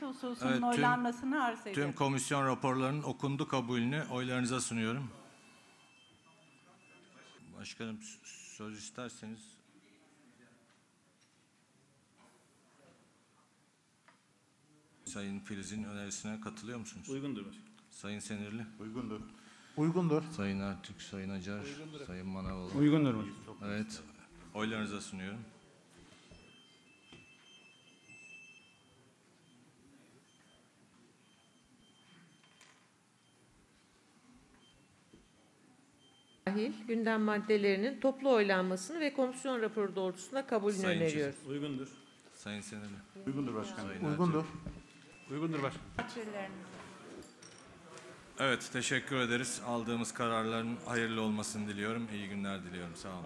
hususunun Evet, tüm- oylanmasını arz ederim. Tüm komisyon raporlarının okundu kabulünü oylarınıza sunuyorum. Başkanım söz isterseniz. Sayın Filiz'in önerisine katılıyor musunuz? Uygundur başkanım. Sayın Senirli, Uygundur. Uygundur. Sayın Ertük, Sayın Acar, Sayın Manavoğlu. Uygundur. Evet, oylarınıza sunuyorum. Dahil gündem maddelerinin toplu oylanmasını ve komisyon raporu doğrultusunda kabulünü Sayın öneriyoruz. Uygundur. Sayın Senirli, Uygundur başkanım. Sayın Uygundur. Uygundur başkanım. Evet, teşekkür ederiz. Aldığımız kararların hayırlı olmasını diliyorum. İyi günler diliyorum. Sağ olun.